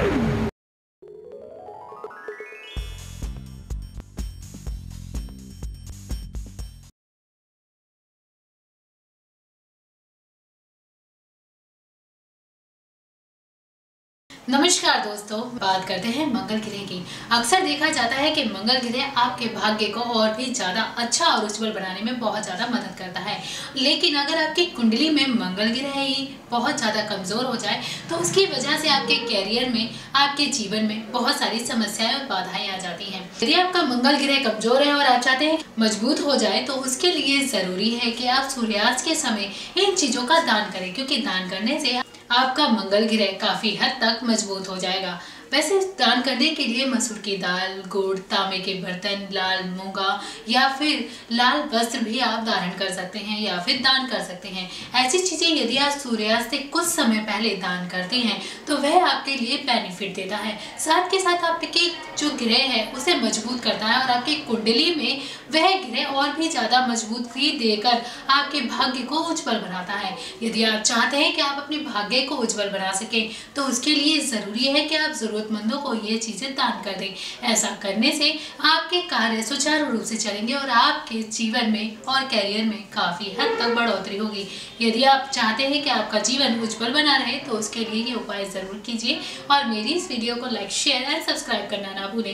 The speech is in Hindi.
Hey! नमस्कार दोस्तों, बात करते हैं मंगल ग्रह की। अक्सर देखा जाता है कि मंगल ग्रह आपके भाग्य को और भी ज़्यादा अच्छा और उज्जवल बनाने में बहुत ज़्यादा मदद करता है। लेकिन अगर आपकी कुंडली में मंगल ग्रह ही बहुत ज़्यादा कमज़ोर हो जाए तो उसकी वजह से आपके कैरियर में, आपके जीवन में बहुत सारी समस्याएँ और बाधाएँ आ जाती हैं। यदि आपका मंगल ग्रह कमज़ोर है और आप चाहते हैं मज़बूत हो जाए तो उसके लिए ज़रूरी है कि आप सूर्यास्त के समय इन चीज़ों का दान करें, क्योंकि दान करने से आपका मंगल ग्रह काफ़ी हद तक मज़बूत हो जाएगा। वैसे दान करने के लिए मसूर की दाल, गुड़, तांबे के बर्तन, लाल मूँगा या फिर लाल वस्त्र भी आप धारण कर सकते हैं या फिर दान कर सकते हैं। ऐसी चीज़ें यदि आप सूर्यास्त से कुछ समय पहले दान करते हैं तो वह आपके लिए बेनिफिट देता है। साथ के साथ आपके जो ग्रह है, उसे मज़बूत करता है और आपकी कुंडली में वह ग्रह और भी ज़्यादा मजबूती देकर आपके भाग्य को उज्जवल बनाता है। यदि आप चाहते हैं कि आप अपने भाग्य को उज्जवल बना सकें तो उसके लिए ज़रूरी है कि आप ज़रूर ज़रूरतमंदों को ये चीज़ें दान कर दें। ऐसा करने से आपके कार्य सुचारू रूप से चलेंगे और आपके जीवन में और कैरियर में काफ़ी हद तक बढ़ोतरी होगी। यदि आप चाहते हैं कि आपका जीवन उज्जवल बना रहे तो उसके लिए ये उपाय ज़रूर कीजिए और मेरी इस वीडियो को लाइक शेयर एंड सब्सक्राइब करना ना भूलें।